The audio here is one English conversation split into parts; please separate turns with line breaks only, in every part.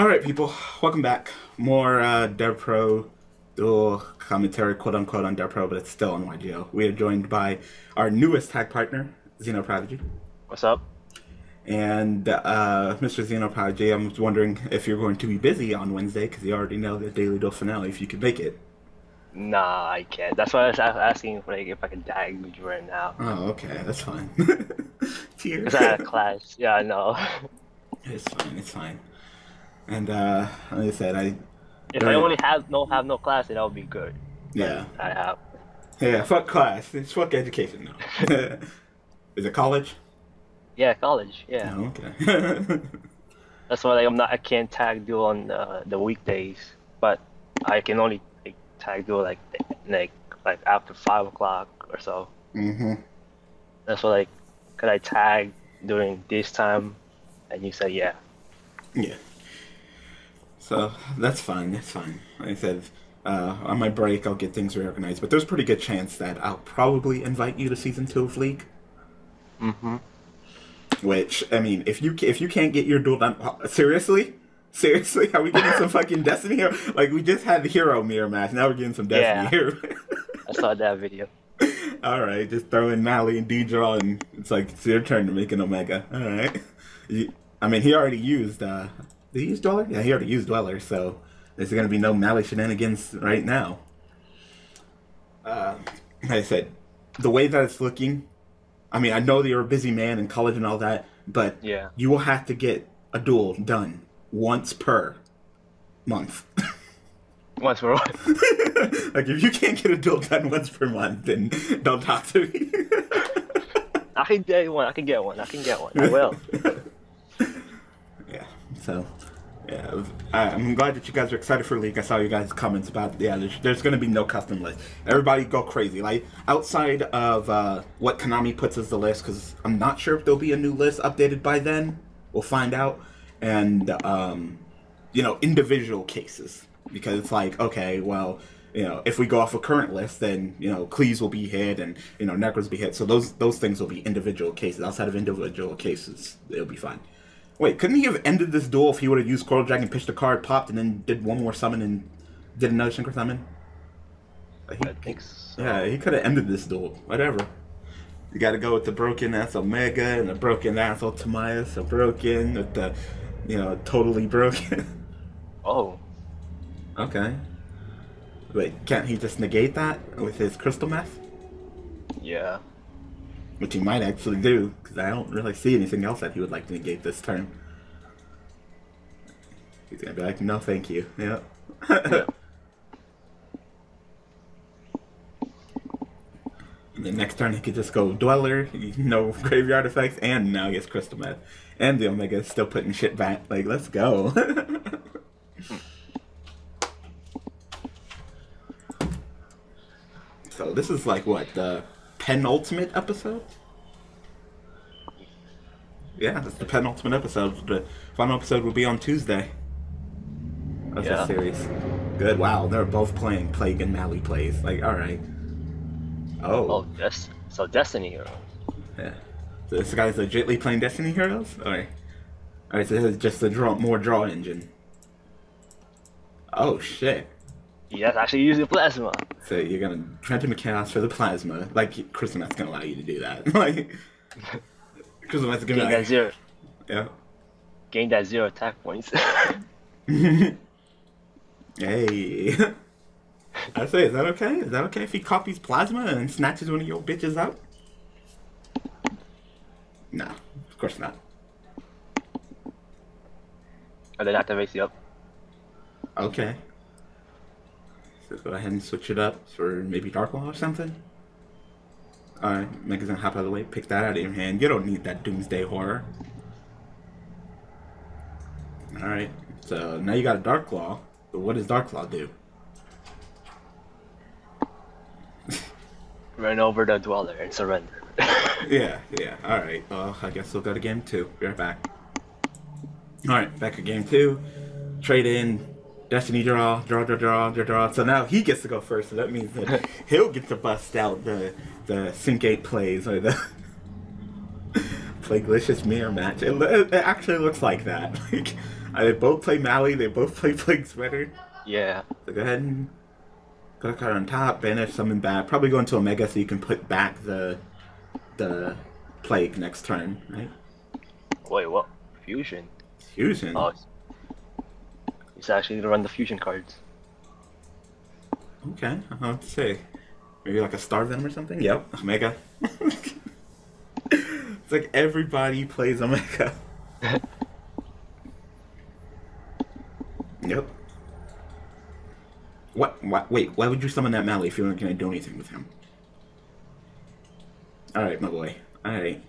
All right, people, welcome back. More uh, Dev Pro duel commentary, quote unquote, on Dev Pro, but it's still on YGO. We are joined by our newest tag partner, Xeno Prodigy.
What's up?
And uh, Mr. Xeno Prodigy, I'm wondering if you're going to be busy on Wednesday because you already know the Daily Dose finale. If you could make it.
Nah, I can't. That's why I was asking like, if I could tag you right now.
Oh, okay, that's fine. Cheers.
Because I had a class. Yeah, I know.
It's fine. It's fine. And uh, like I said, I
If I only have no have no class, that would be good.
yeah
I have.
yeah fuck class. It's fuck education now. Is it college?
Yeah, college. Yeah.
Oh, okay.
That's why like, I'm not. I can't tag duel on the, the weekdays, but I can only like, tag duel like like like after five o'clock or so.
mm-hmm.
That's why like, could I tag during this time? And you said yeah.
Yeah. So that's fine. That's fine. Like I said, uh, on my break, I'll get things reorganized. But there's a pretty good chance that I'll probably invite you to season two of League.
Mm-hmm.
Which I mean, if you if you can't get your duel done, seriously, seriously, are we getting some fucking Destiny here? Like we just had the Hero Mirror match. Now we're getting some Destiny
Yeah.
here.
I saw that video.
All right, just throw in Mally and D-Draw, and it's like it's your turn to make an Omega. All right. You- I mean, he already used. uh Did he use Dweller? Yeah, he already used Dweller, so there's gonna be no Mally shenanigans right now. Uh, like I said, the way that it's looking, I mean, I know that you're a busy man in college and all that, but
Yeah.
you will have to get a duel done once per month.
Once for one.
like if you can't get a duel done once per month, then don't talk to me.
I can get one. I can get one. I can get one. I will.
So, yeah, I'm glad that you guys are excited for League. I saw you guys' comments about yeah. There's, there's going to be no custom list. Everybody go crazy. Like outside of uh, what Konami puts as the list, because I'm not sure if there'll be a new list updated by then. We'll find out. And um, you know, individual cases because it's like okay, well. You know, if we go off a current list, then you know Cleese will be hit, and you know Necros will be hit. So those those things will be individual cases. Outside of individual cases, it'll be fine. Wait, couldn't he have ended this duel if he would have used Coral Dragon, pitched a card, popped, and then did one more summon and did another synchro summon? Like,
I
he-
think so.
yeah, he could have ended this duel. Whatever. You got to go with the broken ass Omega and the broken ass Ultimaya, a broken with the, you know, totally broken.
Oh.
okay. Wait, can't he just negate that with his crystal meth?
Yeah.
Which he might actually do, because I don't really see anything else that he would like to negate this turn. He's gonna be like, no, thank you. Yeah.
Yeah.
And the next turn he could just go Dweller, no graveyard effects, and now he gets Crystal Meth. And the Omega is still putting shit back. Like, let's go. so this is like what, the penultimate episode? Yeah, that's the penultimate episode. The final episode will be on Tuesday. Of
Yeah.
the series. Good. Wow, they're both playing Plague and Mally plays. Like, alright. Oh.
Oh, yes. So Destiny Hero.
Yeah. So this guy's legitly playing Destiny Heroes? Alright. Alright, so this is just a draw more draw engine. Oh shit.
Yes, actually using plasma.
So you're gonna Trenton Chaos for the plasma. Like Crystal Meth's gonna allow you to do that. like Crystal Meth's gonna
Gain that zero.
Yeah.
Gain that zero attack points.
Hey. I say, is that okay? Is that okay if he copies plasma and snatches one of your bitches out? No, of course not.
Are they and then activates you up.
Okay. So go ahead and switch it up for maybe Dark Law or something. Alright, Mega's gonna hop out of the way, pick that out of your hand. You don't need that Doomsday Horror. Alright, so now you got a Dark Law. But what does Dark Law do?
Run over the dweller and surrender.
Yeah, yeah. Alright, well, I guess we'll go to game two. Be right back. Alright, back at game two. Trade in, Destiny draw, draw, draw, draw, draw, draw. So now he gets to go first, so that means that he'll get to bust out the the Sync 8 plays or the Plaguelicious Mirror match. It, it actually looks like that. Like, Uh, they both play Mally. They both play Plague Spreader.
Yeah.
So go ahead and a card on top, banish, summon back. Probably go into Omega so you can put back the the Plague next turn, right?
Wait, what? Fusion?
Fusion.
Oh, it's, it's actually gonna run the fusion cards.
Okay, let's see. Maybe like a Star Venom or something? Yep, Omega. it's like everybody plays Omega. yep. What, what? Wait, why would you summon that Mally if you weren't going to do anything with him? Alright, my boy. Alright.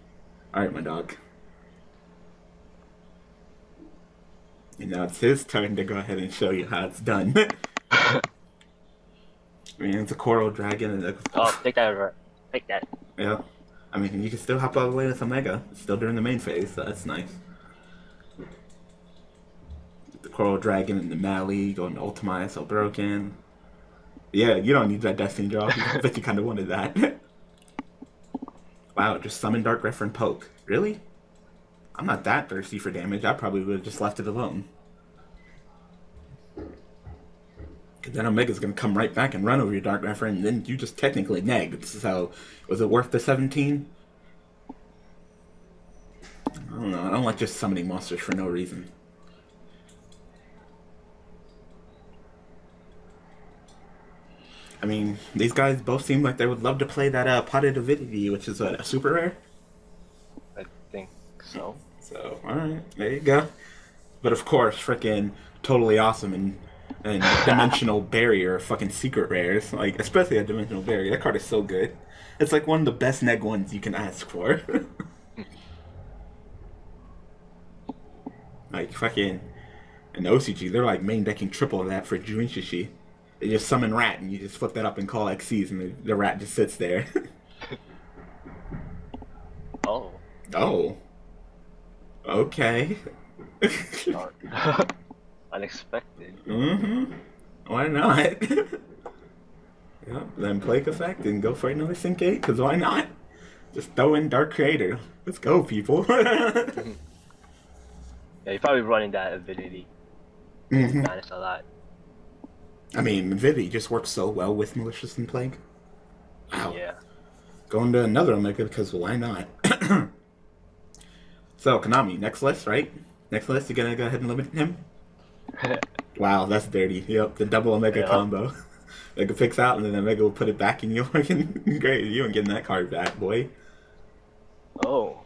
Alright, my dog. And now it's his turn to go ahead and show you how it's done. I mean, it's a coral dragon and a...
Oh, take that over. Take that.
Yeah. I mean, you can still hop all the way with Omega. It's still during the main phase, so that's nice. The Coral Dragon and the Mally going to Ultima so broken. Yeah, you don't need that Destiny draw. I bet you kind of wanted that. wow, just summon Dark Grepher and Poke. Really? I'm not that thirsty for damage. I probably would have just left it alone. Because then Omega's going to come right back and run over your Dark Grepher, and then you just technically negged. So, was it worth the 17? I don't know. I don't like just summoning monsters for no reason. I mean, these guys both seem like they would love to play that uh, Potted Avidity, which is what, a super rare?
I think so.
So, alright, there you go. But of course, freaking totally awesome and and dimensional barrier, fucking secret rares. Like especially a dimensional barrier. That card is so good. It's like one of the best neg ones you can ask for. like fucking an OCG, they're like main decking triple of that for Juinshishi. They just summon rat and you just flip that up and call XCs and the, the rat just sits there.
Oh.
oh. Okay.
Unexpected.
Mm-hmm. Why not? yep, then Plague Effect and go for another Sync 8, because why not? Just throw in Dark Creator. Let's go, people.
Yeah, you're probably running that avidity.
Mm-hmm.
A lot.
I mean, Vivi just works so well with Malicious and Plague. Wow.
Yeah.
Going to another Omega because why not? so, Konami, next list, right? Next list, you gonna go ahead and limit him? wow, that's dirty. Yep, the double Omega
Yeah.
combo. Omega picks out, and then Omega will put it back in your. Great, you ain't getting that card back, boy.
oh.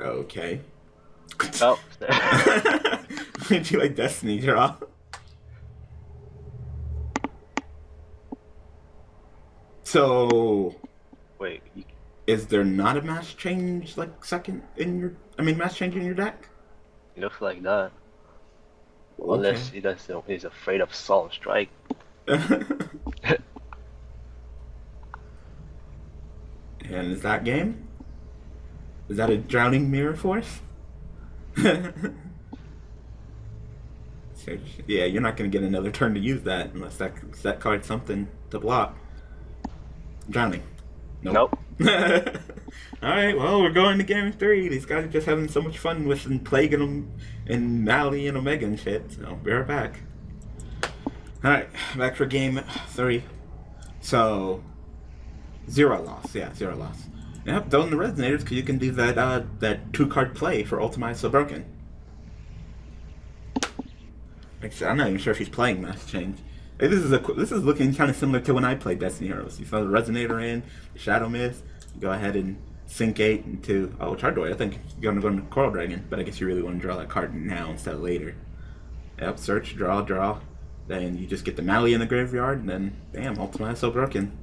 Okay.
Oh.
Did you like Destiny draw? So,
Wait. You,
is there not a mask change like second in your? I mean, mask change in your deck?
it looks like that. Unless he doesn't, he's afraid of Solemn Strike.
and is that game? Is that a drowning mirror force? So, yeah, you're not gonna get another turn to use that unless that that card's something to block. Drowning.
Nope.
All right, well, we're going to game three. These guys are just having so much fun with and plaguing them and Mally and Omega and shit. So be right back. All right, back for game three. So zero loss, yeah, zero loss. Yep, throwing the resonators because you can do that uh, that two card play for Ultima So Broken. Said, I'm not even sure if he's playing Mask Change. Hey, this is a this is looking kind of similar to when I played Destiny Heroes. You throw the Resonator in, the Shadow Mist, go ahead and sink eight into oh Chardoy. I think you're gonna go into Coral Dragon, but I guess you really want to draw that card now instead of later. Yep, search, draw, draw. Then you just get the Mally in the graveyard, and then bam, Ultima So Broken.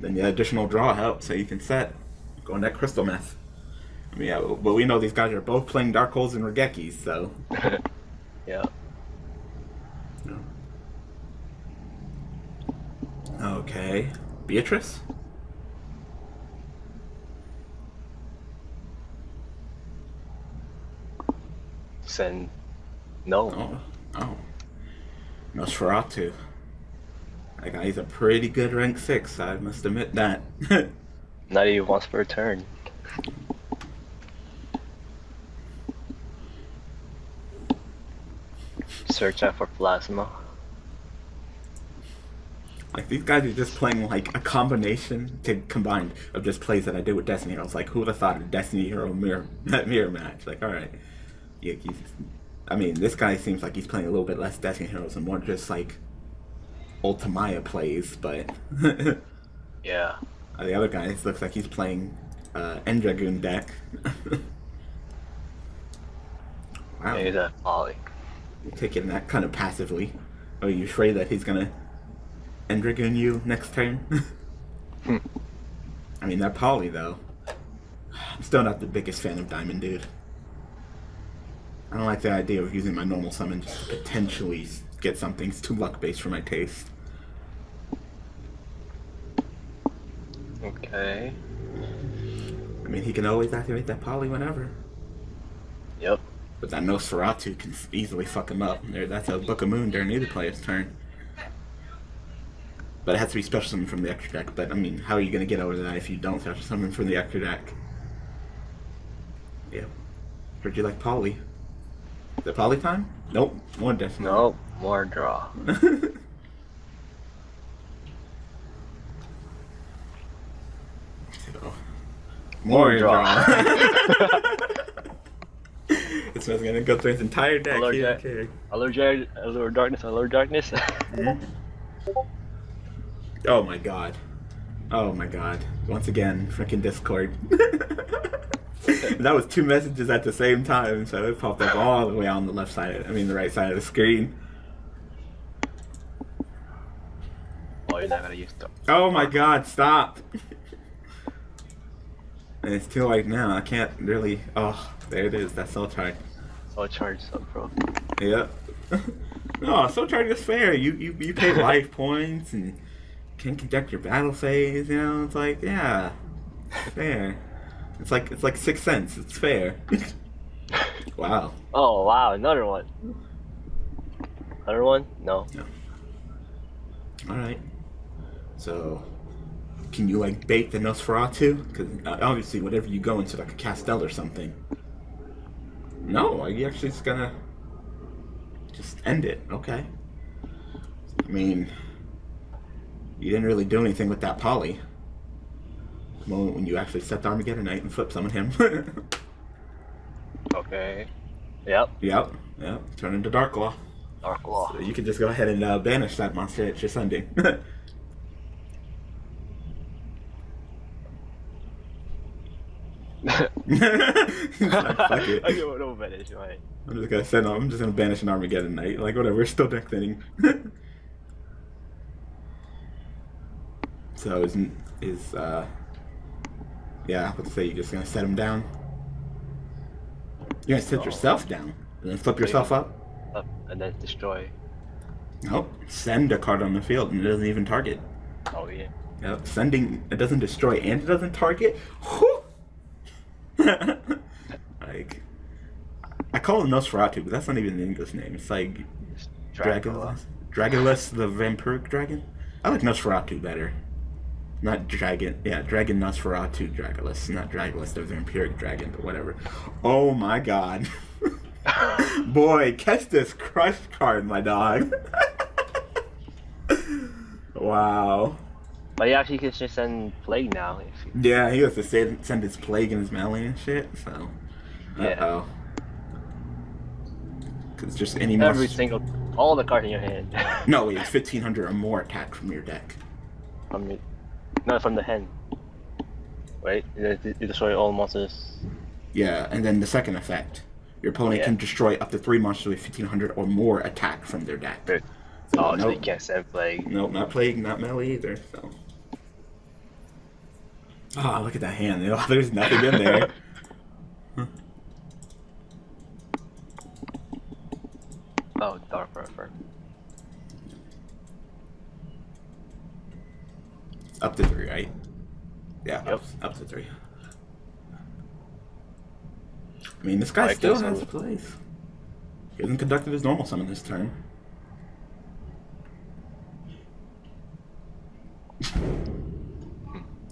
Then the additional draw helps, so you can set go on that Crystal Meth. I mean, yeah, but we know these guys are both playing Dark Holes and Raigekis, so.
yeah.
Okay. Beatrice?
and no.
Oh, oh. Nosferatu. I got he's a pretty good rank six. I must admit that.
Not even once per turn. Search out for plasma.
Like these guys are just playing like a combination to combined of just plays that I did with Destiny. I was like, who would have thought of Destiny Hero mirror that mirror match? Like, all right yeah, he's, I mean, this guy seems like he's playing a little bit less Destiny Heroes and more just like Ultimaya plays, but
Yeah.
the other guy looks like he's playing uh, Endragoon deck. wow,
Maybe that Ollie.
taking that kind of passively. Are you afraid that he's gonna Endragoon you next turn? I mean, that Polly though. I'm still not the biggest fan of Diamond Dude. I don't like the idea of using my normal summon just to potentially get something. It's too luck based for my taste.
Okay.
I mean, he can always activate that Polly whenever.
Yep.
But that Nosferatu can easily fuck him up. There, that's a Book of Moon during either player's turn. But it has to be special summon from the extra deck. But I mean, how are you gonna get over that if you don't special summon from the extra deck? Yeah. Heard you like Polly. Is it Polly time? Nope. More Destiny.
No, more draw. More
more
draw.
this one's gonna go through his entire deck.
Alert
He don't
deck.
care.
Allure, Allure Darkness, Allure Darkness.
Oh my god. Oh my god. Once again, freaking Discord. that was two messages at the same time, so it popped up all the way on the left side, I mean the right side of the screen.
oh, you're not gonna use the.
Oh my god, stop! and it's too late now, I can't really. Oh, there it is, that's Soul Charge.
Soul Charge sub, bro.
Yep. Oh, no, Soul Charge is fair. You, you, you pay life points and can conduct your battle phase, you know? It's like, yeah, fair. It's like it's like six cents. It's fair. wow.
Oh, wow, another one. Another one? No. no.
All right. So, can you like bait the Nosferatu? Because uh, obviously, whatever you go into, like a Castel or something. No, are you actually just gonna just end it? Okay. I mean, you didn't really do anything with that Polly. Moment when you actually set the Armageddon Knight and flip summon him.
Okay. Yep.
yep, yep. Turn into Dark Law.
Dark Law.
So you can just go ahead and uh, banish that monster at your sending. Fuck it.
I don't know about it, right?
I'm just gonna send. I'm just gonna banish an Armageddon Knight. Like whatever. We're still deck thinning. so is is uh yeah. Let's say you're just gonna set him down. You're gonna set
No.
yourself down and then flip yourself up.
Up and then destroy.
Nope. Send a card on the field and it doesn't even target.
Oh, yeah.
Yep. Sending it doesn't destroy and it doesn't target. Whew. like I call him Nosferatu, but that's not even the English name. It's like
Dracula.
Dragulas, the vampiric dragon. I like Nosferatu better. Not dragon. Yeah, Dragon Nosferatu Dragulas, not Dragulas, the vampiric dragon, but whatever. Oh my god. Boy, catch this crush card, my dog. wow.
But he actually, can just send Plague now. You...
Yeah, he has to send, send his plague and his melee and shit, so. Uh
Yeah.
oh. Because just any
Every single. All the cards in your hand.
No, wait, it's 1500 or more attack from your deck.
from the, not from the hand. Right? You destroy all monsters.
Yeah, and then the second effect. Your opponent
Yeah.
can destroy up to three monsters with 1500 or more attack from their deck. So,
Oh, so you
nope.
can't send Plague.
Nope, not plague, not melee either, so. Oh, look at that hand. Oh, there's nothing in there.
Oh, Dark Grepher.
Up to three, right? Yeah,
Yep.
up, up to three. I mean, this guy still has a place. He hasn't conducted his normal summon this turn.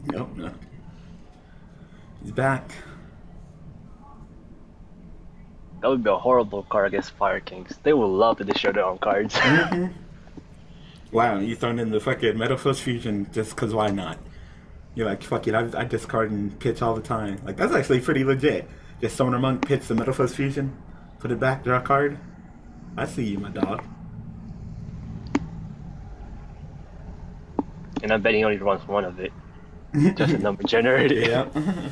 nope, no. He's back.
That would be a horrible card against Fire Kings. They would love to destroy their own cards.
hmm Wow, you throwing in the fucking Metalfoes Fusion just because why not? You're like, fuck it, I, I discard and pitch all the time. Like, that's actually pretty legit. Just Summoner Monk, pitch the Metalfoes Fusion, put it back, draw a card. I see you, my dog.
and I bet he only runs one of it. Just a number generator.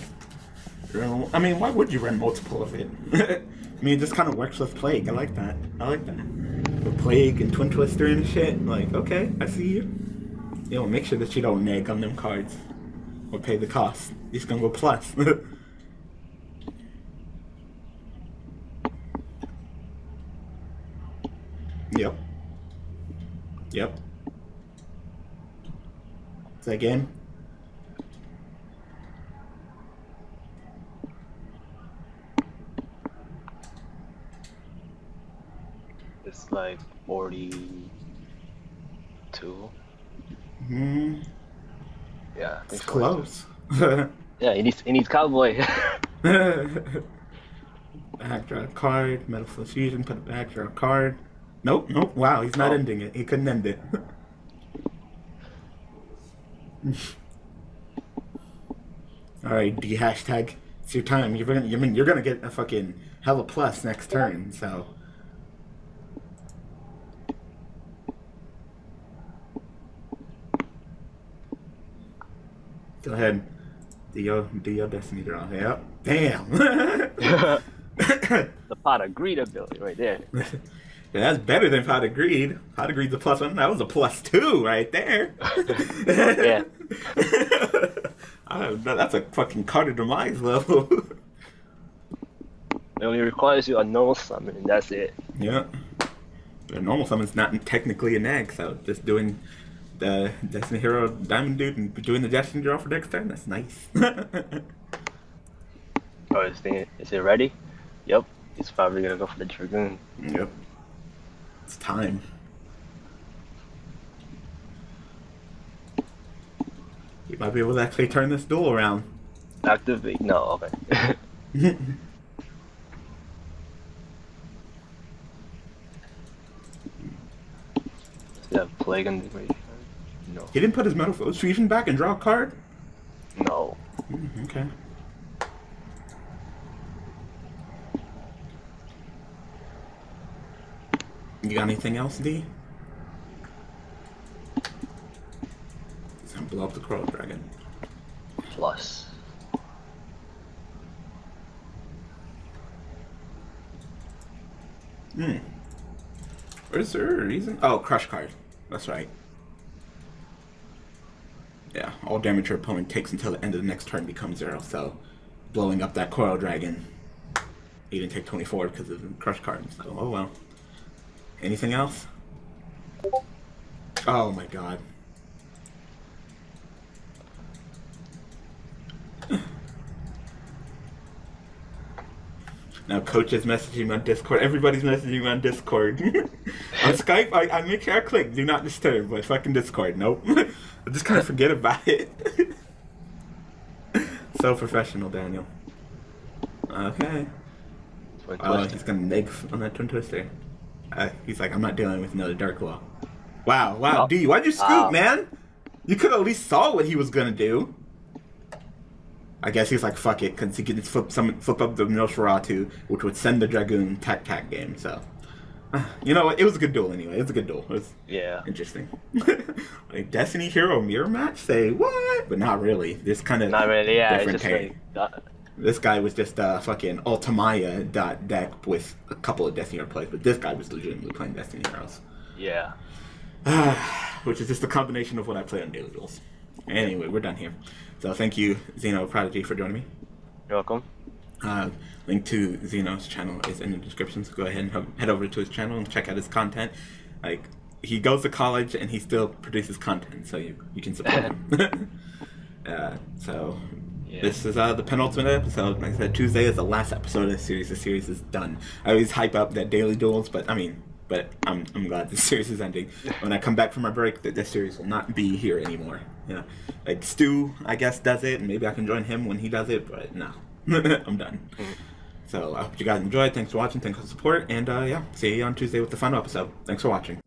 Yeah. I mean, why would you run multiple of it? I mean, it just kind of works with Plague. I like that. I like that. With Plague and Twin Twister and shit. Like, okay, I see you. You know, make sure that you don't nag on them cards. Or pay the cost. He's gonna go plus. yep. Yep. Say again.
Like 42.
Hmm.
Yeah,
It's close.
Yeah, he needs, he needs Cowboy.
back draw a card, Metalfoes Fusion, put it back, draw a card. Nope, nope. Wow, he's not
Oh.
ending it. He couldn't end it. All right, D hashtag. It's your time. You're gonna, you mean you're gonna get a fucking hella plus next turn. So. Go ahead. Do your, do your destiny draw. Yep. Damn.
the pot of greed ability right there.
Yeah, that's better than Pot of Greed. Pot of Greed's a plus one. That was a plus two right there.
Yeah.
I, that's a fucking card of demise level.
It only requires you a normal summon, and that's it.
yeah. A normal summon's not technically a nag, so just doing the Destiny Hero Diamond Dude and doing the Destiny draw for next turn, that's nice.
Oh, is, the, is it ready? Yep. He's probably gonna go for the Dragoon.
yep. It's time. You might be able to actually turn this duel around.
Activate. No, okay. Have Plague in the? No.
He didn't put his Metalfoes Fusion back and draw a card?
No.
Mm, Okay. You got anything else, D? Blow up the Coral Dragon.
Plus.
Hmm. Is there a reason? Oh, Crush card. That's right. All damage your opponent takes until the end of the next turn becomes zero, so blowing up that Coral Dragon, he didn't take 24 because of the Crush card, so oh well. Anything else? Oh my god. Now coach is messaging me on Discord. Everybody's messaging me on Discord. on Skype, I, I make sure I click do not disturb, but fucking Discord, nope. I just kind of forget about it. so professional, Daniel. Okay. Oh, he's gonna neg on that twin twister. Uh, he's like, I'm not dealing with another Dark law. Wow, wow,
Oh.
D, why'd you scoop,
Wow.
man? You could at least saw what he was gonna do. I guess he's like, fuck it, because he could flip some flip up the Nosferatu, which would send the Dragoon tac tac game. So, uh, you know what? It was a good duel anyway. It was a good duel. It was
Yeah.
interesting. like Destiny Hero mirror match? Say what? But not really. This kind of
Not really. Yeah. It's
different
just
take.
like. Uh,
This guy was just a fucking Ultimaya dot deck with a couple of Destiny Hero plays, but this guy was legitimately playing Destiny Heroes.
yeah.
Which is just a combination of what I play on daily duels. Anyway, we're done here. So thank you, Xeno Prodigy, for joining me.
You're welcome.
Uh, link to Xeno's channel is in the description, so go ahead and head over to his channel and check out his content. Like, he goes to college and he still produces content, so you, you can support him. uh, so,
Yeah.
this is uh, the penultimate episode. Like I said, Tuesday is the last episode of the series. The series is done. I always hype up that daily duels, but I mean, but I'm, I'm glad the series is ending. When I come back from my break, that this series will not be here anymore. Yeah, like Stu, I guess does it, and maybe I can join him when he does it. But no, I'm done. So I hope you guys enjoyed. Thanks for watching. Thanks for the support. And uh, yeah, see you on Tuesday with the final episode. Thanks for watching.